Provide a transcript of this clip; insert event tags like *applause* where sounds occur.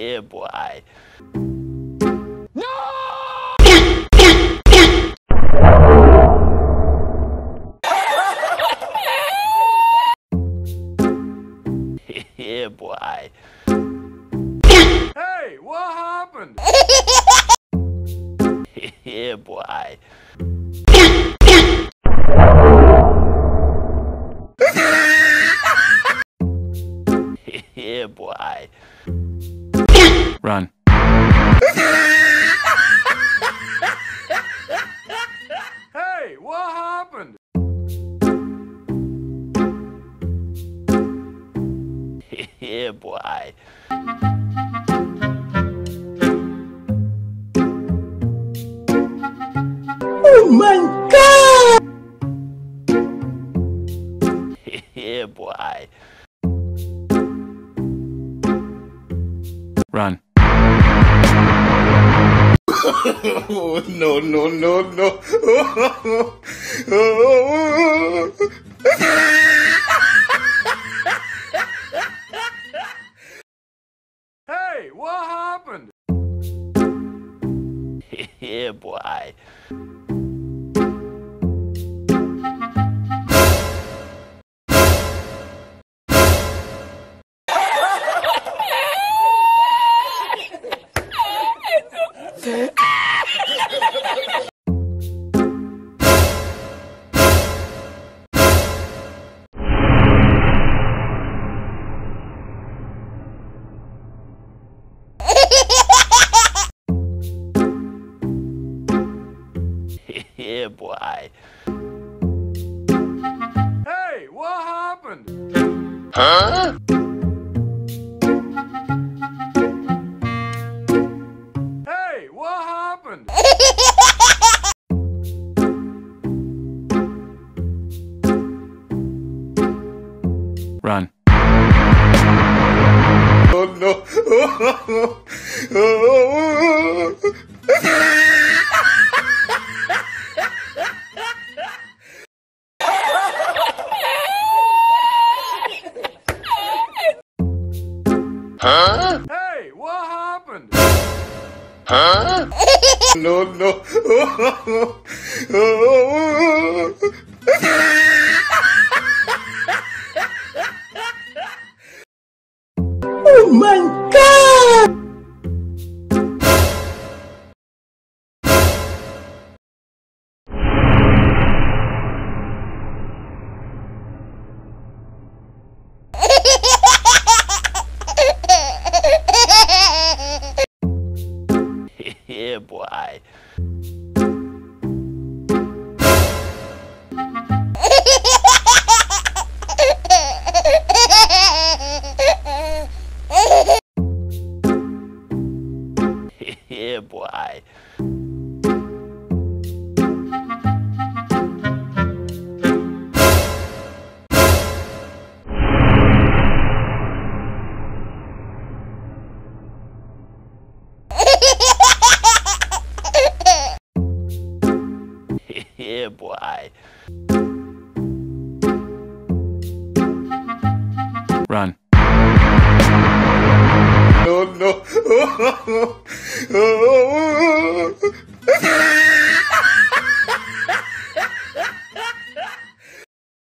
yeah, boy. No! *laughs* yeah, boy. Hey, what happened? *laughs* yeah, boy. *laughs* yeah, boy. Run. Hey, what happened? *laughs* yeah, boy. Oh my god! *laughs* yeah, boy. Run. Oh, no, no, no, no. Hey, what happened? *laughs* yeah, boy. Yeah, boy. Hey, what happened? Huh? Hey, what happened? Run. Oh, no. *laughs* Huh? Hey, what happened? Huh? No, no. Oh my god! Boy. *laughs* yeah, boy. Boy. Run. Oh, no, no. *laughs*